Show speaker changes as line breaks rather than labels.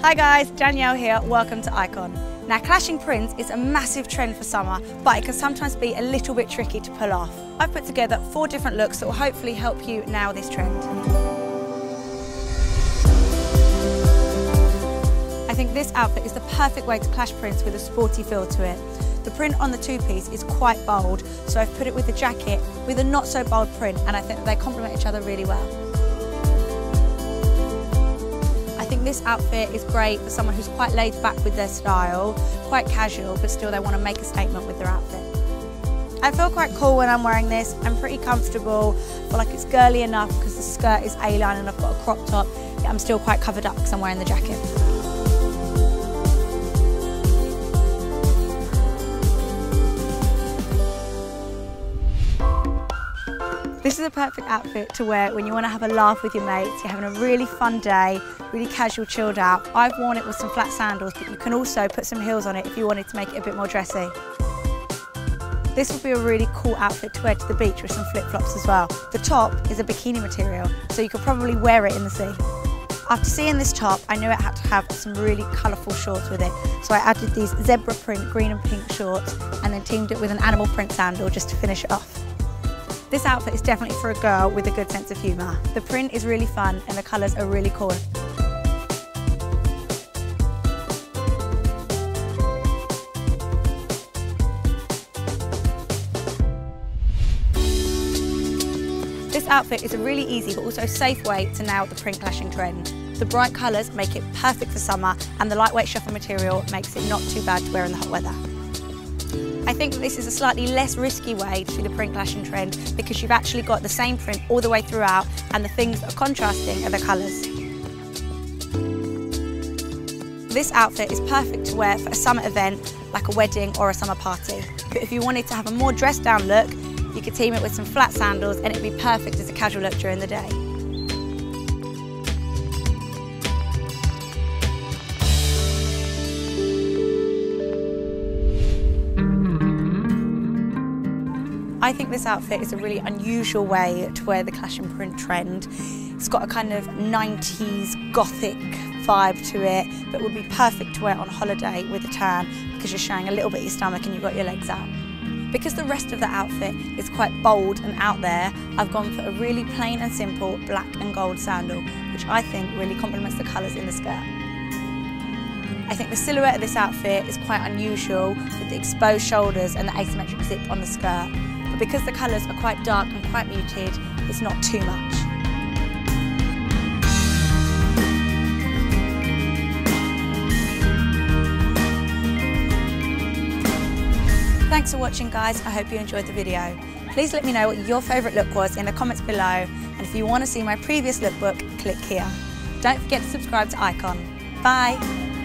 Hi guys, Danielle here, welcome to Icon. Now clashing prints is a massive trend for summer, but it can sometimes be a little bit tricky to pull off. I've put together four different looks that will hopefully help you nail this trend. I think this outfit is the perfect way to clash prints with a sporty feel to it. The print on the two-piece is quite bold, so I've put it with the jacket with a not so bold print, and I think they complement each other really well. I think this outfit is great for someone who's quite laid back with their style, quite casual, but still they want to make a statement with their outfit. I feel quite cool when I'm wearing this. I'm pretty comfortable. Feel like it's girly enough because the skirt is A-line and I've got a crop top. I'm still quite covered up because I'm wearing the jacket. This is a perfect outfit to wear when you want to have a laugh with your mates, you're having a really fun day, really casual, chilled out. I've worn it with some flat sandals, but you can also put some heels on it if you wanted to make it a bit more dressy. This would be a really cool outfit to wear to the beach with some flip-flops as well. The top is a bikini material, so you could probably wear it in the sea. After seeing this top, I knew it had to have some really colourful shorts with it. So I added these zebra print green and pink shorts and then teamed it with an animal print sandal just to finish it off. This outfit is definitely for a girl with a good sense of humour. The print is really fun and the colours are really cool. This outfit is a really easy but also safe way to nail the print clashing trend. The bright colours make it perfect for summer and the lightweight shuffle material makes it not too bad to wear in the hot weather. I think this is a slightly less risky way to do the print clashing trend because you've actually got the same print all the way throughout and the things that are contrasting are the colours. This outfit is perfect to wear for a summer event like a wedding or a summer party. But if you wanted to have a more dressed down look, you could team it with some flat sandals and it'd be perfect as a casual look during the day. I think this outfit is a really unusual way to wear the clash and print trend. It's got a kind of 90s gothic vibe to it, but would be perfect to wear on holiday with a tan because you're showing a little bit of your stomach and you've got your legs out. Because the rest of the outfit is quite bold and out there, I've gone for a really plain and simple black and gold sandal, which I think really complements the colours in the skirt. I think the silhouette of this outfit is quite unusual with the exposed shoulders and the asymmetric zip on the skirt because the colours are quite dark and quite muted, it's not too much. Thanks for watching guys, I hope you enjoyed the video. Please let me know what your favourite look was in the comments below and if you want to see my previous lookbook, click here. Don't forget to subscribe to Icon. Bye!